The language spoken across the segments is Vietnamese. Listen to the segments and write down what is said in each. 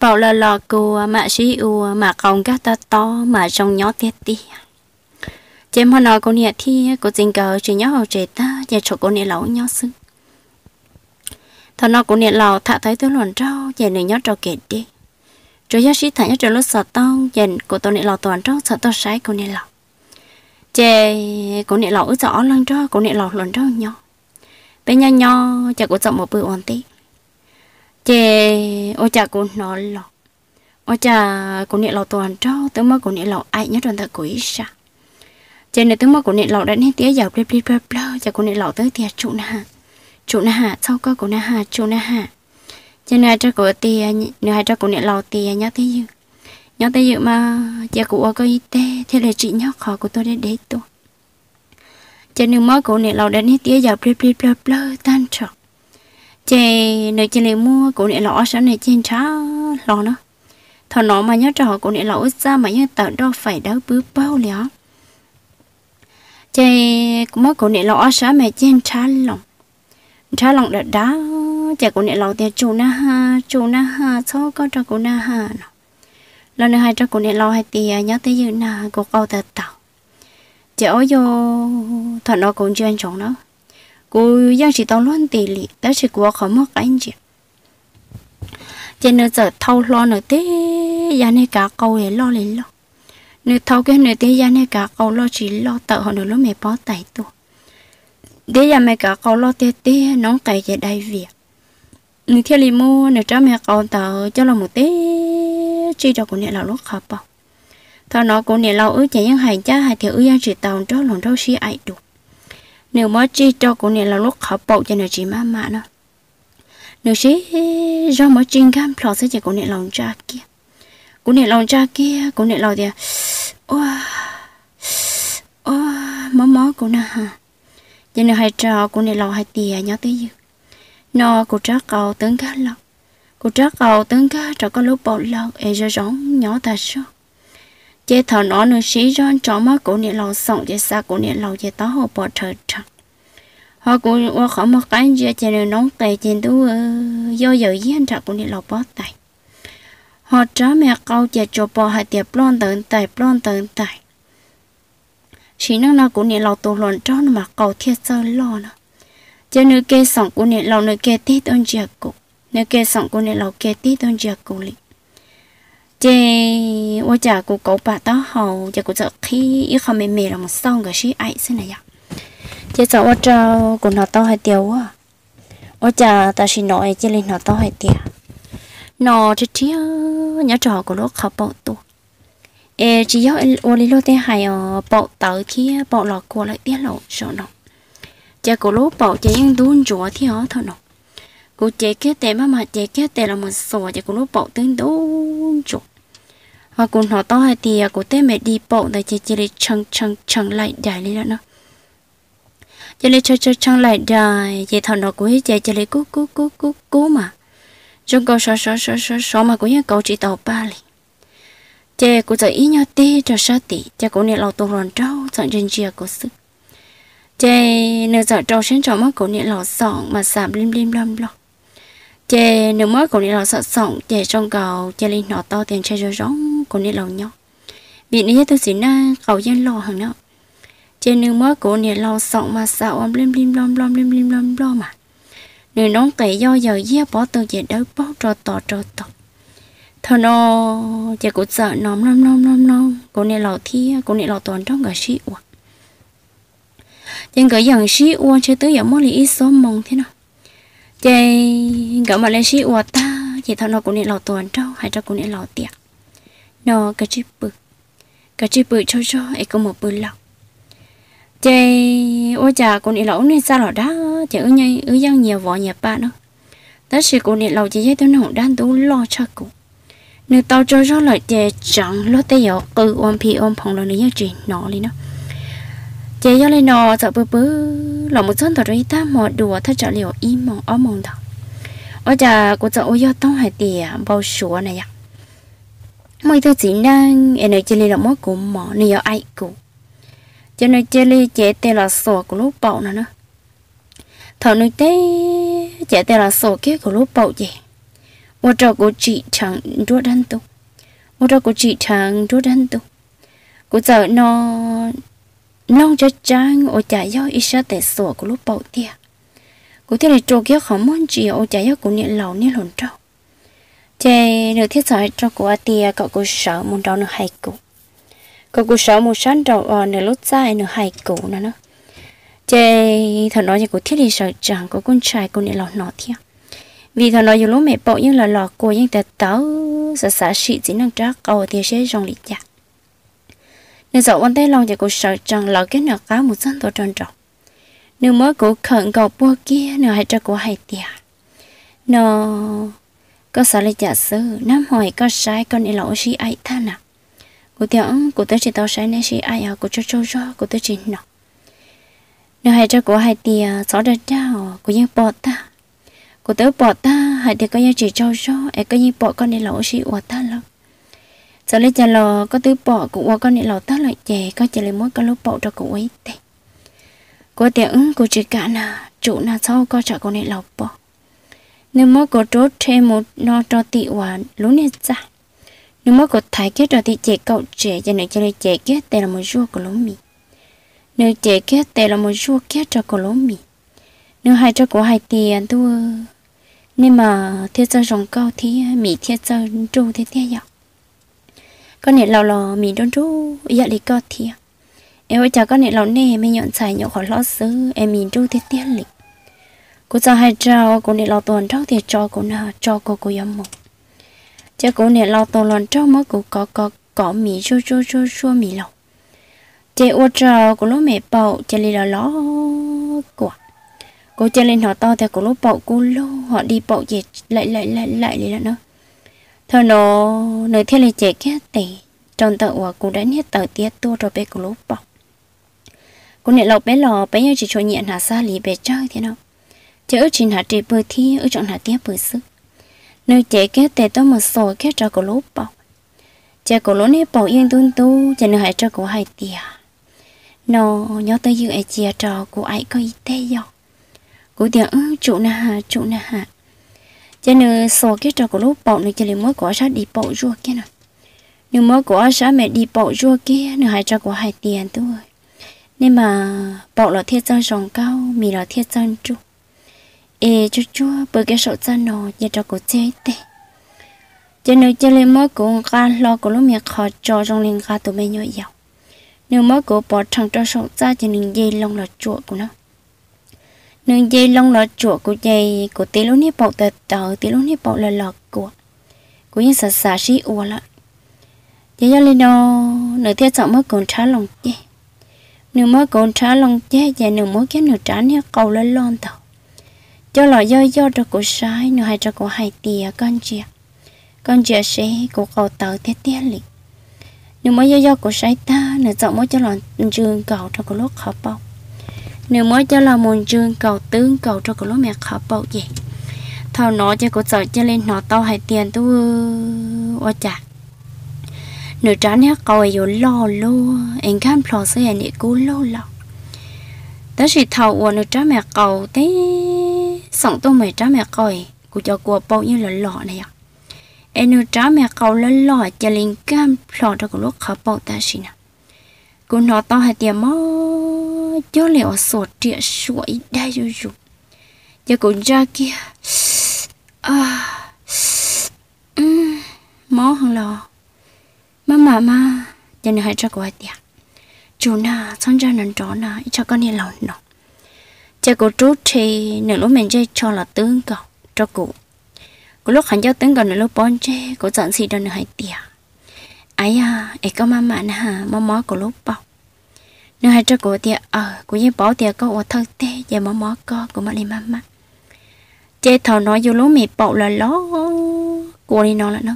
bảo là lò cô mà sĩ u mà không các ta to, mà trong nhỏ tiết ti chị mà nói cô nè thì cô tình cờ chỉ nhớ hậu trẻ ta và chỗ cô nè lão nhỏ xưng thọ nó cô nè lão thả thấy tôi luận trâu và nè nhớ trâu kể đi. Rồi giáo sĩ thả nhớ trâu lúc sợ tông và cô tôi nè lão toàn trâu, sợ tôi sai cô nè lão chè cô nè lão rõ lần trâu, cô nè lão luận trâu nhỏ bên nhau nhỏ chả cô sợ một bữa ổn tí chè, ô cha cô nói lọ. Ô cha cô nè lọ toàn trâu tới mới cô nè lọ ai nhớ trong của quỷ sa chè này tới mới cô nè lọ đã nên tía dạo bla bla bla bla cha cô nè lọ tới tía trụ na trụ na ha sau có cô na ha trụ na ha chị này cho cô tía nửa hai cho cô nè lọ tía nhớ tới dư. Nhớ tới dư mà cha cô cơ y tê, thế là chị nhớ khó của tôi để để tôi chè nửa mới cô nè lọ đã nên tía dạo bla bla bla bla, tan trọc chè nơi chị này mua cổ này lọ sáng này trên chá lọ nó thằng nó mà nhớ trò cổ này lọ ra mà nhớ tận đó phải đỡ bứ bao liao chè cũng mất cổ này lọ sáng mẹ trên chá lòng. Chá lòng đã đá. Chè cổ này lọ tiền chủ na ha, chủ na ha số có trò cổ na ha lần này hai trò cổ này lọ hai tiền à, nhớ tới giờ na, của câu tờ tàu chè ôi vô thằng nó cũng chuyên chọn nó cô giang chỉ tao luôn tỷ lệ đó chỉ của khó mất anh chị. Trên nữa giờ thâu lo nữa thế gia này cả câu để lo lấy lo. Nếu thâu cái nữa thế gia này cả câu lo chỉ lo tự họ nữa lúc mẹ bó tay tu để gia mẹ cả câu lo tê tê, nóng tay về đây việc nếu theo lý mua nếu cho mẹ câu tờ cho là một té chỉ cho cô nè là lúc khập bao thằng nó cô nè lâu ứ chạy những hành cha hai thiếu ước chỉ tàu cho lòng đâu xí ai được nếu mà chỉ cho cô này là lúc họ bộ cho nó chỉ má má nó nếu chỉ do mà chính cam plot sẽ chỉ cô này lòng cha kia. Cô này lòng cha kia, cô này lòng thì ô ô mó mó cũng nè ha cho nên hai trò cô này lòng hai tìa nhớ tới gì nó, cô trắc cầu tướng cá lọc. Cô trắc cầu tướng cá cho có lúc bột lọc e cho giống nhỏ ta sao chế thở nó nữa sĩ cho cho mà cổ niệm lòng sống chế xa cổ niệm lòng chế tao hồ bỏ thở trăng họ cũng qua khỏi một cái ờ, gì chế nữa nóng tay trên tú do giờ anh thợ cũng đi lâu bó tay họ trả mẹ câu chè cho bò hai tiệp plon tận tay plon tận tay chỉ năng nào cũng đi lâu tổ luận cho mà câu thiết sơ lo nữa cho nữa kê sống của niệm lâu nữa kê tít ơn chế cụ. Nữa kê sống của niệm lâu kê tít ơn chế cụ lì chè ô chả của cậu bà tao hầu, chả của sợ khi ít không mềm mềm là một xong cái gì ấy thế này ạ chế sợ ở trâu của nó to hay tiêu à ở chả ta chỉ nói chế lên nó to hay tiêu nó chỉ chỉ nhớ trò của lúc học bộ tu ê chỉ có ô lý lô tê hay ờ, ở bộ tớ khi bộ lọ của lại tiết lộ cho nó. Chế của lúc bộ chế những đun chúa thì ở thôi nó. Cô chế cái tệ mà mà chế cái tệ là một sổ chế của lúc bộ tương đun chúa và cũng nó to hay tiêu của tê mẹ đi bộ tại chê lên chăng chăng chăng lại đại lên đó chỉ lấy cho cho chăng lại đời chỉ thằng nó cũng hết chỉ lấy cú cú cú cú cú mà. Trong câu số số số số số mà cũng như câu chỉ tàu ba lì chỉ cũng giờ ý nhau tê cho sát tỷ chỉ cũng nè lâu tổ còn trâu chọn trên chia của sức. Chỉ nửa giờ trâu sinh trâu mắt cũng nè lâu sòng mà sạm lim lim lâm lọ chỉ nửa mắt cũng nè lâu sợ sòng chỉ trong cầu chỉ lên nọ to tiền chơi rồi rong cũng nè lòng nhau bị nè tôi xin na cầu dân lò hàng nào trên nương mới cổ nè, lo sọng mà sao om lim lim lom lom, lim lim lom lom mà nè nóng tệ do giờ dĩa bỏ từ về đâu bỏ trò tỏ trò tỏ thọ nó chỉ cổ sợ nóm lom lom lom lom cổ nè lo thi cổ nè lo toàn trong cả sĩ uổng trên cái dòng sĩ uổng chơi tới giờ mới lý số mong thế nào. Chơi cả mà lên sĩ uổng ta chỉ thằng nó cô nè lò toàn trong hay cho cô nè lò tiệc. Nó cái chip bự. Cái chip bự cho cho, ấy có một bự lọc chơi ôi chà con đi lẩu nên sao lẩu đó ư nhây, ư dân nhiều vợ nhà ba nữa tất sự con đi lẩu chỉ thấy tôi nổ đang tú lo cho cụ nếu tao cho cho lại chơi chẳng lo tay giờ cứ ôm phi ôm phòng rồi nữa chuyện nọ đi nó. Chơi cho lên nọ, sợ bự bự là một chân tao rồi ta mò đùa thật trả liệu im mong ôm mong thật ôi chà, cô sợ ôi do tao hay tiền bao sủa này à. ạ mấy thứ chỉ năng, em nói chơi là mỗi cũng mỏ nếu ai cũng cho nên chơi li chế tê là sổ của lúc bậu nữa nữa thằng nuôi tê chế tê là sổ kia của lúc bậu gì một trò của chị chẳng đua đan tu một trò của chị chẳng đua đan tu của giờ nó nông cho trang ô chả do ít sẽ tê sổ của lúc bậu tia của thế này trò kia không muốn chị ô chả do của niệm lầu niệm lồn trâu. Chè, nửa thiết giải cho của tia cậu cô sợ muốn đó nửa hay cũng cô cô sợ một sáng đầu ở nửa lúc dài nửa hai cổ nữa nữa chê, thằng nói cho cô thiết đi sợ chẳng có con trai, cô này lọt nọ thiệt. Vì thằng nói dù lúc mẹ bỏ nhưng là lọ cô nhưng ta tớ sợ sợ sĩ chỉ năng trác cầu thì sẽ rong lịch chặt nên dạo quan tay lòng thì cô sợ chẳng lọt cái nào cá một dân tổ tròn trọc nếu mới cô khẩn cầu bua kia nửa hai cho cô hay tiệt nó có sợ lấy giả sử, năm hồi có sai, con này lỗ sĩ ai tha nào? Cô tiếng cô tới chỉ tao sai nên chỉ ai à cô cho cho cho, cô tới chỉ nọ. Nếu hai cho cô sáu đợt sợ ra như bỏ ta. Cô tới bỏ ta, hai thì có như chỉ cho cho, ai có như bỏ con đi lỗ chỉ ủa ta lắm. Giờ lấy chả lò, có tứ bỏ cũng qua con này lỗ ta lại chè, có chả lấy mỗi con lúc bỏ cho cụ ấy tệ có tiếng cô chỉ cả nà, chủ nà sau có chả con này lỗ bỏ. Nếu mỗi cô trốt thêm một nó cho tị hoàn lúa này ra nếu mà có thái kết rồi thì trẻ cậu trẻ cho nên cho nên trẻ kết đây là một rùa của lỗ mì. Nếu trẻ kết đây là một rùa kết cho của lỗ mì. Nếu hai cho của hai tiền thôi, nên mà thiết cho rồng cao thì mì thiết cho trụ thế thế nhở? con này lò lò mì đón trụ giờ lý có thì em ơi chào con này lò nè mới nhận xài nhậu khỏi lót xứ em mì chú thế tiếc lịch cô cho hai trao cô này lò tuần trao thì cho cô nào cho cô cô yếm một chứ cô nè lò tuần lần trong mới cô có có có mì chua chua chua chua mì lẩu. Chị ô trao của lúc mẹ bầu, chị lì là ló quả cô chơi lên họ to thì của lúc bậu cô lô họ đi bậu gì lại lại lại lại lại nữa. Thơ nó nơi thiên lý chế cái tệ trong tờ của cô đã nhất tờ tiết tua rồi bé của lúc bậu cô nè lộc bé lò, bé như chỉ cho nhện hạ xa lì bé chơi thế nào. Chứ ở trên hạ trị bơi thi ở trong hạ tiết bơi sức nếu chế cái tệ tôi một số cái trò cổ lúc bỏ. Chế cổ lúc này bỏ yên tuân tu chế nên hãy cho cổ hai tia nó nhớ tới dự ai chia trò của ai có ý tế do. Của tiền ư chủ na hà chủ na hà. Chế nên số cái trò của lúc bỏ nữa chế nên mới của sát đi bỏ rùa kia nè. Nếu mới của sát mẹ đi bỏ rùa kia nữa hai trò của hai tiền tôi, nên mà bỏ là thiết chân rồng cao mì là thiết chân trụ ê, chú chú bởi cái sổ chân nó giờ cho cô chơi tệ cho nên cho lên mới cũng ga lo của lúc miệng khó cho trong linh ga tụi mình nhỏ giàu nếu mới có bỏ thằng cho sổ ra cho nên dây lông là chuột của nó. Nương dây lông lọ chuột của dây của tí lúc nếp bọc tờ tờ, tí lúc nếp bọc là lọt của của những sợ sợ xí ua lại giờ cho lên đó, nửa thiết sợ mới còn trả lòng chê nếu mới còn trả lòng chê giờ nửa mới cái nửa trả nè cầu lên lon tàu cho lo do do cho cô sai nửa hai cho cô hai tìa, con chia con chia sẽ cô cầu tàu thế tiếc liền nếu mới do do cô sai ta nữa chọn mới cho lo trường cầu cho cô lúc khó bọc nếu mới cho là một trường cầu, tướng cầu cho cái mẹ khó bảo vậy thao nó cho cô sợ cho lên nó tao hay tiền tu, ô chả nửa trán nhá cầu ấy lo lo anh khám phò sẽ anh ấy cú lo lo đó là thầu của nửa trán mẹ cầu thế sống tôi mày trả mẹ coi, cô cho cô bao nhiêu là lọ này à em nuôi trả mẹ cầu lên lọ cho lên cam lọ cho cái lúc khó bao ta xin à cô nó to hay tiền mó cho liệu sổ trịa suối đây rồi rồi giờ cô ra kia à um, mó hàng lọ mà mà mà cho nên hãy cho cô tiền chú na xong ra nằm đó na cho con đi lòng nó giờ cô chú thì nửa lúc mình chơi cho là tướng cậu cho cụ, cô lúc hắn cho tướng cậu nửa lúc bon chơi cô dọn xì đâu nửa hai tỉa, ấy à ấy có mà mà nè mà mó cô lúc bọc. Nửa hai cho cô tỉa, ờ cô như bỏ tỉa có ở thân tê và mỏ mỏ co của mà đi mà mà chơi thầu nói vô lúc mẹ bảo là ló cô đi nó là nó.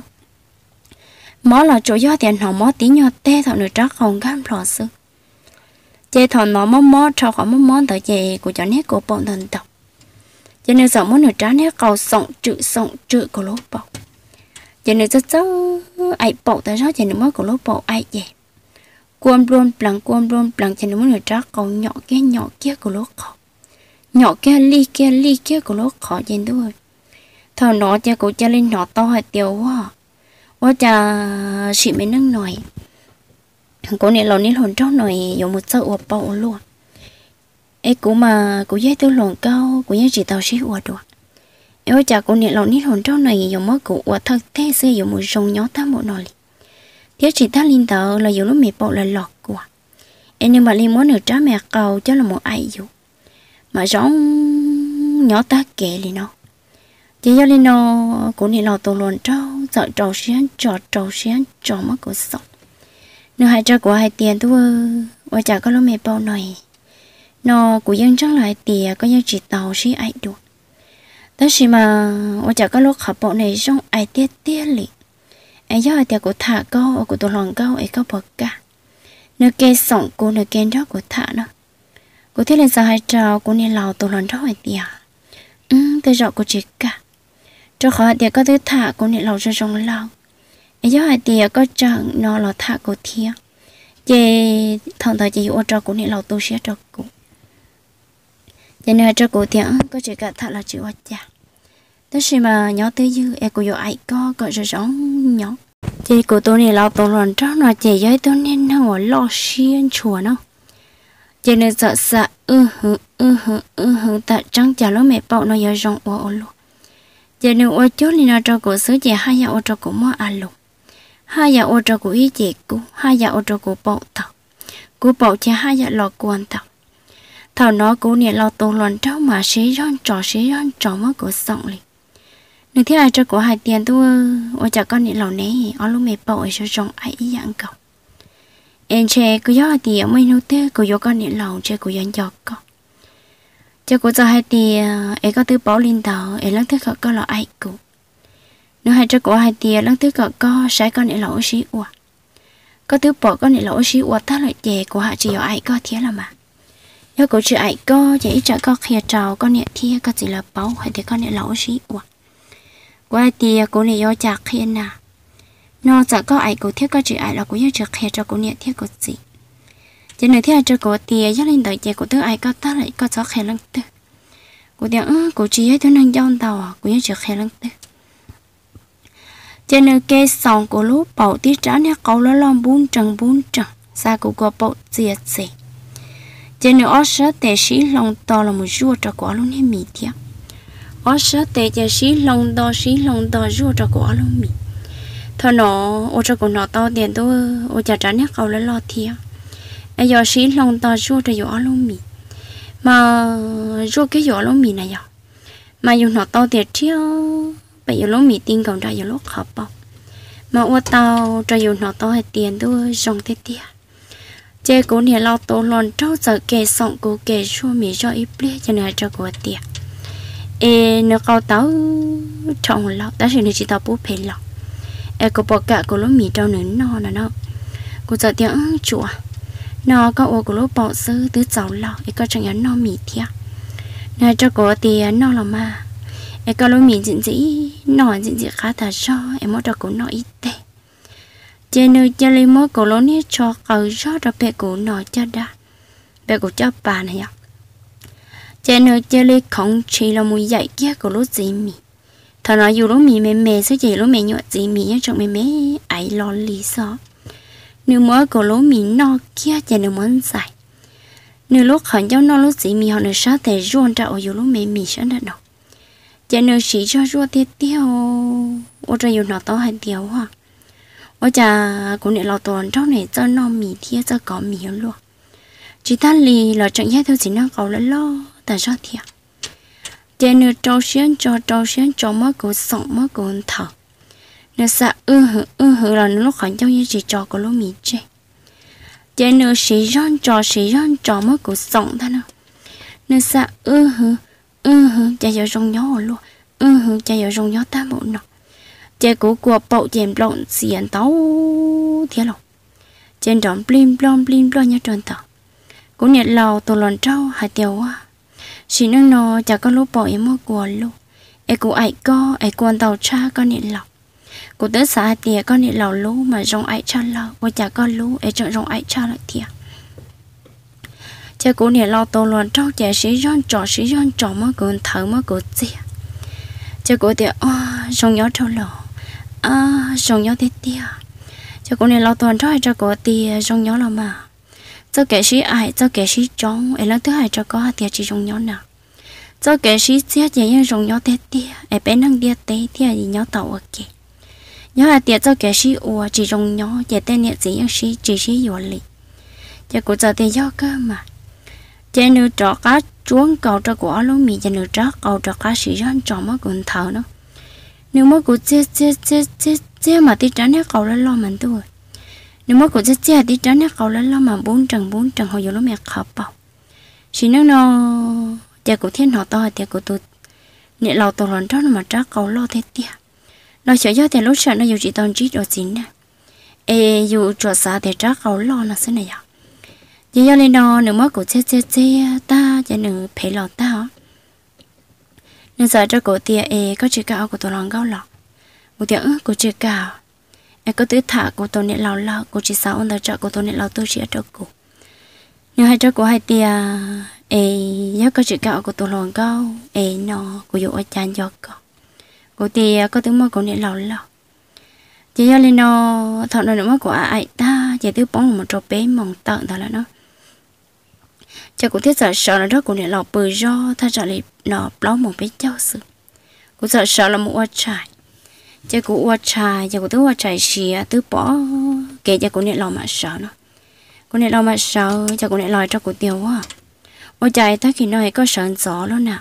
Mỏ là chỗ gió tiền họ mỏ tí nhỏ tê thầu nửa trắc không gan lò xương chế thằng nó mỏ mỏ cho khỏi mỏ mỏ tới chế của cho nét của bọn thần tộc cho nên sợ muốn nửa trái nét cầu sọng chữ sọng chữ của lỗ bọc cho nên rất rất ai bọc tới đó cho nên mới của lỗ bọc ai vậy cuom luôn bằng cuom luôn bằng cho nên muốn người trái cầu nhỏ kia nhỏ kia của lỗ khó nhỏ kia ly kia ly kia của lỗ khó trên thôi thọ nó cho cụ cha lên nó to hay tiêu quá quá cha chị mới nâng nổi cô này lo nín hồn trong nồi dùng một sợi uổng bầu luôn. Ấy cũng mà cũng dễ tôi lòn cao cũng dễ chỉ tao xí uổng được ấy chả cô này lo nín hồn trong này dùng mất cụ uổng thật thế xưa dùng một rồng nhỏ tám một nồi thế chỉ ta linh tờ là dùng lúc mẹ bầu là lọt của. Em nhưng mà linh muốn được trả mẹ cầu, cho là một ai dụ. Mà giống nhỏ ta kể liền nó. Chỉ do linh nó cũng này lo tổ lộn trâu, sợ trâu xén, trò trâu xén, trò mất của sống nếu hai cho của hai tiền tôi và chả có lúc mẹ bao này nó của dân chắc lại tiền có dân chỉ tàu xí ai được. Đó là mà và chả có lúc học bộ này trong ai tiết tiết liền. Ai do ai tiền của thả câu của tổ lòng câu ai có bậc cả. Nếu kê sống của nếu kê đó của thả nó. Của thế là sao hai trò của nên lào tổ lòng đó hai tiền ừ tôi rõ của chị cả. Cho khỏi tiền có thứ thả của nên lào cho trong lòng do hai thì có chẳng nó là thả cổ thia chị thằng thời chị ô cho của này là tu sẽ cho cụ cho nên cho cổ thì ừ, có chỉ cả thả là chịu ô chả thế khi mà nhỏ tới dư em cũng có ai có có rồi rõ nhỏ. Chị của tôi này là tôi lần cho nó chị với tôi nên nó lo xiên chùa nó. Cho nên sợ sợ ư hử ư hử ư hử tại trắng chả lúc mẹ bảo nó giờ rong ô luôn giờ nếu ô chốt này nó cho cổ sứ chị hai giờ ô cho cổ mua ăn à luôn hai giờ ô cho cổ ý chị cũ hai giờ ô cho cổ bộ tàu cổ bộ chị hai giờ lọ quan tàu thầu nó cổ nè lo tu luận trâu mà xí rón trò xí rón trò mất của sống liền nếu thế ai cho của hai tiền tôi ô chả con nè lọ nè ở lúc mẹ bộ ở cho trong ai ý dạng cậu em chè cứ gió thì mấy nô tê cứ do con nè lọ chè cứ gió giọt con cho cô cho hai tiền ấy có tư bảo linh tàu ấy lắng thứ khó có lo ai cũng nếu hai cho cô hai tia lăng thứ cọ có sai con để lỗ xí ua có tứ bỏ có để lỗ xí ua ta lại chè của hạ chỉ có ai có thế là mà. Do cô chỉ ai có, chỉ cho có khía trào có nhẹ thia có chỉ là bảo hay thì có nể lỗ xí ua qua tia cô này do chặt khiên nà. Nó chả có ai cô thiết có chữ ai là cô nhớ chặt khía cho cô nhẹ thiết có gì chỉ nơi theo cho cô tia cho lên đợi chè của thứ ai có ta lại có cho khe lăng tư cô tia ơ cô chỉ ấy thứ năng giao tàu à cô nhớ cho khe lăng tư cho nên kê sòng của lúc bảo tí trả nha câu lo lòng bún trần bún trần. Xa cô có bảo diệt gì cho nên ở sở tệ sĩ lòng to là một rùa cho quả luôn hết mì thiệt ở sở tệ cho sĩ lòng to sĩ lòng to, rùa cho quả luôn mì. Thôi nó ô trò của nó to tiền tôi, ô chả trả nha câu lo lo thiệt ai giờ xí lòng to, rùa trò quả luôn mì. Mà rùa cái quả luôn mì này giờ mà dùng nó to tiệt chiêu bây giờ lúc mì tin còn ra giờ lúc họp bao mà ô tao cho dù nó to hay tiền tôi dùng thế tia chế cố nhà lao tổ lon trâu giờ kề sọng cố kề xua mì cho ít ple cho nên cho cố tia ê nó cao tao trọng lao đã chỉ chỉ tao bố phê lao ê cố bỏ cả cố lúc mì trâu nữa nó nó nó. Cô giờ tiếng chùa. Nó có ô cố lúc bỏ sư tứ cháu lọ ấy có chẳng nó mì thiệt nè, cho cố tiền nó là mà em có lúc mì diễn dĩ nói diễn dĩ khá thật cho em mất cho cũng nói ít tệ trên nơi chơi lấy mỗi cổ lối nít cho cầu cho cho bé cổ nói cho đã bé cổ cho bà này ạ trên nơi chơi lấy không chỉ là mùi dạy kia của lúc gì mì thằng nói dù lúc mì mẹ mẹ sẽ chỉ lúc mẹ nhọ gì mì nhớ trong mẹ mẹ ấy lo lý do nếu mới có lối mì no kia trên nếu muốn giải nếu lúc khẩn cho nó lúc gì mì họ nữa sao thể ruộng ra ở dù lúc mẹ mì sẽ được đâu chỉ nếu chỉ cho rùa tiết tiêu ô trời nó to hay tiêu ha ô cha cũng để lo tuần trong này cho nó mì thiê cho có mì luôn. Chỉ ta lì là chẳng nhớ theo chỉ nó cầu là lo. Tại sao thiệt chỉ nếu trâu xuyên cho, trâu xuyên cho mất cổ sống mất cổ thở. Nó sợ ư hử ư hử, là nó khỏi trong như chỉ cho có lô mì chê. Chê nó xí rong cho xí rong cho mới cổ sống ta nó nó sợ ư hử ư hử chả giờ rong nhó luôn. Ừ hử chả giờ rong nhó ta bộ nọ. Chê cố của bậu chèm lộn xiên tàu thế lòng trên tròn blim blom blim blom nhá tròn tàu cũng nhận lầu tổ lòn trâu hai tiêu à chỉ nâng nó chả có lúc bỏ em mua của luôn. Em cũng ai co ai quan tàu cha con nhận lầu cô tới xã tiề con nhận lầu lú mà rong ai cha lầu cô chả con lú em chọn rong ai cha lại tiề cha cô nè lo tô loạn trâu chả sĩ rong trò, sĩ rong trò mà còn thở mà còn chia cho cô thì à rong nhớ trâu lò. À rong nhớ thế tia cho cô này lao toàn cho cho cô thì rong nhớ là mà. Cho kẻ sĩ ai, cho kẻ sĩ trống. Ấy là thứ hai cho có thì chỉ rong nhớ nào. Cho kẻ sĩ chia chỉ như rong nhớ thế tia ấy bé năng đi tế thì gì nhớ tàu ở kì nhớ là tiệt cho kẻ sĩ ua chỉ rong nhớ chỉ tên nhẹ gì như sĩ, chỉ sĩ yếu lì cho cô giờ thì do cơ mà trên nữ trọ cá chuông, cầu trọ quả luôn mì cho nữ trọ, cầu trọ cá sĩ rắn trọ mất quần thảo nó nếu mất của chết chết chết chết chết mà tí tránh hết cầu lên lo mình tôi. Nếu mất của chết chết tí tránh hết cầu lên lo mà bốn trần bốn trần hồi giờ lúc mẹ khập bảo. Chỉ nó nó giờ của thiên họ to thì của tôi nè lầu tổ lớn trọ mà trọ cầu lo thế tia nó sợ do thì lúc sợ nó dù chỉ toàn chỉ đồ chín nè. Ê, dù trọ xa thì trọ cầu lo là thế này à giờ giờ lên đó nửa mắt của chết chết chết ta giờ nửa phải lọt ta hả? Nửa giờ cho cổ tia e có chữ cao của tôi lòng gạo lọ một tiếng ước của chữ cao. E có tứ thả của tôi nè lão lão của chỉ sáu ông ta cho của tôi nè lao tôi chỉ cho cổ. Nửa hai cho của hai tia e nhớ có chữ cao của tôi lòng gạo e nó của dụ ở chan cho cổ cô tia có tứ mơ của nè lão lão chỉ do lên nó thọ nó nữa mà của ai ta chỉ tứ bóng một trò bé mỏng tận thôi là nó cho cũng thiết sợ sợ là đó cũng này lọ bự do ta trả lại nó ló một bé cháu sự cô sợ sợ là một oa trải cho cũng oa trải cho cũng thứ oa trải xìa thứ bỏ kể cho cũng này lọ mà sợ nó. Cũng này lọ mà sợ cho cũng này lọ cho cũng tiêu quá. Oa trải ta khi nói có sợ gió luôn nè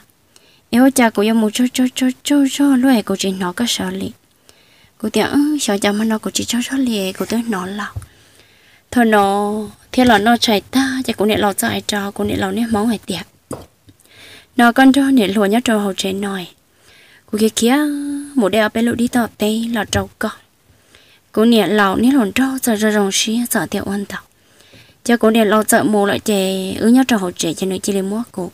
nếu cha cũng yêu một cho cho cho cho cho lúc này chỉ nó có sợ liền, cô tiêu ừ, sợ chồng mà nó cũng chỉ cho cho liền, cô tới nó lọ thôi nó thế là nó chạy ta chỉ cũng nè lò chạy trò, cũng nè lò nè máu hay tiệt nó con cho nè lùa nhá trò hậu chạy nồi cô kia kia một đeo bé lũ đi tọt tê là trâu co cô nè lò nè lòn cho giờ giờ rồng xí giờ tiệt quan tàu cho cô nè lò sợ mù lại chạy ứ nhá trò hậu chạy cho nó chỉ lên mua cô.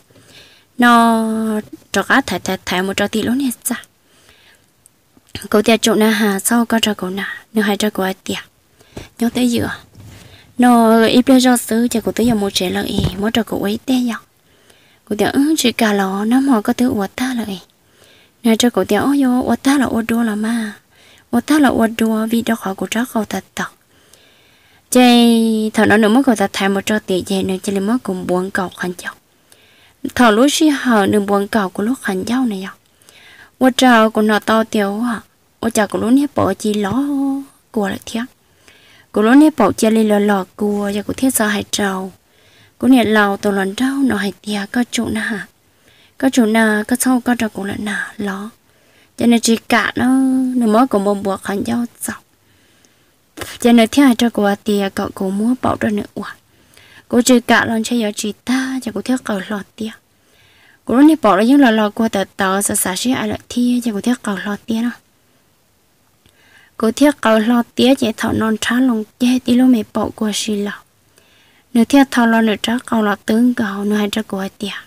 Nó trò cá thải thải thải một trò tì lỗ nè sao cô tiệt chỗ na hà, sau có trò cô na nếu hai trò cô ai tiệt nhớ tới giữa nó ít bây giờ xưa cho cô tới giờ một trẻ lợi một trò cô ấy té dọc cô tiểu ừ, ứng chỉ cả lọ, nó mà có thứ uất ta lợi nè cho cô tiểu yo uất ta là uất đua à. là ma uất ta là uất đua vì đó khỏi cô cháu câu thật tật. Chơi thằng nó nữa mới cô ta thay một trò tiền về nữa chỉ là mới cùng buồn cầu khăn chọc thằng lúc xí hở nửa buồn cầu của lúc khăn dâu này dọc uất trào của nó to tiểu à uất trào của lúc nếp bỏ chi ló của lại thiệt cô lo nè bỏ chia lên lò lò cua cho cô thiết sao hay trầu. Cô nè lò tổ lần trâu, nó hay tia có chỗ na có chỗ na có sau có trâu cũng là na ló. Cho nên chỉ cả nó nó mới có bông buộc hắn giao dọc. Cho nên thiết hai cho của tia cậu cô mua bảo ra nữa. Quả cô chỉ cả lần chơi giờ chỉ ta, cho cô thiết cầu lọt tia cô nè bỏ là những lò lò cua tờ tờ, sợ sợ xí ai lại thi, cho cô thiết cầu lọt tia đó cô thiết cầu lo tía chạy thọ non trá lòng che tí lô mẹ bỏ của xì lọ. Nửa thiết thọ lo nửa trá cầu lọ tướng cầu nửa hai trá của tía.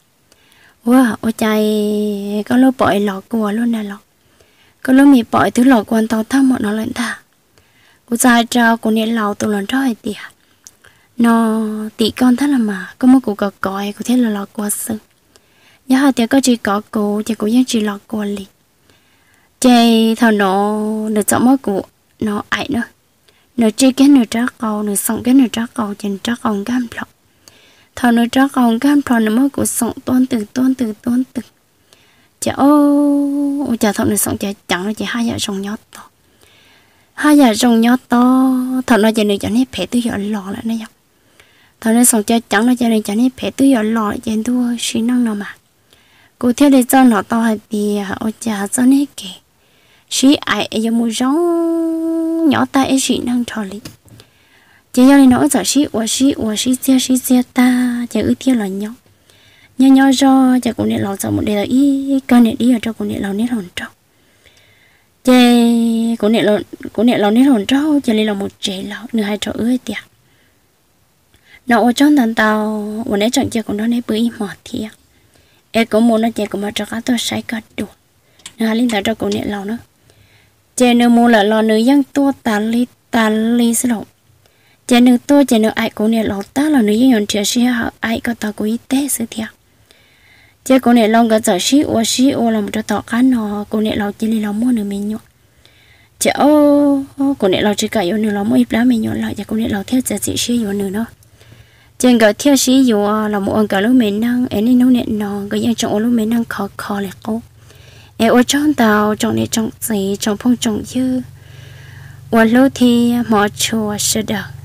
Wow ô chạy có lô bội lọ của luôn nè lọ. Có lô mẹ bội thứ lọ quan tàu thăm một nó lên ta cô dài trao cô nè lọ tôi lần trao tía. Nó tỷ con thế là mà, có một cụ cọ còi, cô thiết là lọ của sư. Nhớ hai tía, có chỉ cọ cô chỉ cô dân chỉ lọ qua liền chơi thằng nó nó chọn mất của nó ấy nữa. Nó chơi cái nó trắc cầu, nó sống cái nó trắc cầu trên trắc cầu cam lọ thằng nó trắc cầu cam lọ nó mất của sống tôn từ tôn từ tôn từ chả ô chả thằng nó sống, chả chẳng nó chỉ hai giờ sống nhót to. Hai giờ sống nhót to thằng nó chỉ nó chẳng hết phải tư giờ lọ lại nó dọc thằng nó sống chả chẳng, nó chỉ nó chẳng hết phải tư giờ lọ lại trên tôi suy năng nào mà. Cụ theo để cho nó to thì ô chả, cho nên kì sĩ ai ấy mu giống nhỏ ta ấy sĩ năng trò lý. Chỉ do nó giờ sĩ và sĩ và sĩ chia sĩ chia ta chỉ ưu tiên là nhau. Nhau nhau do chỉ cũng để lọt giờ một đề là ý con để đi ở trong cũng để lọt nét hồn trong chỉ cũng để lọt, cũng để lọt nét hồn trong chỉ lấy là một trẻ lão nửa hai trò ơi tiệt nó ở trong tận tàu và nét chọn chỉ cũng đó nét bưởi mỏ thiệt em cũng muốn nó chỉ cũng mà cho cá tôi sai cả đủ nửa hai linh tại cho cũng để lọt nữa chế nữ mua là lò nữ dân tua tà li tà li sẽ lộ chế nữ tua chế nữ ai cũng nè lò ta là nữ dân yon chia sẻ họ ai có ta cũng y tế sự thiệt chế cô này lòng cái giờ xí ô xí ô là một trò tọ cá nó cô nè lâu chỉ li lòng mua nữ mình nhọ chế ô cô nè lâu chỉ cả yêu nữ lòng mua ít lá mình nhọ lại chế cô nè lâu theo giờ chỉ xí yêu nữ nó trên cái theo xí yêu là một ông cả lúc mình năng em nên nấu nẹn nó cái yang trong lúc mình năng khó khó lại cô ai ở trong tàu trong này trong gì trong phong trong dư và lô thì mọi chùa sẽ được.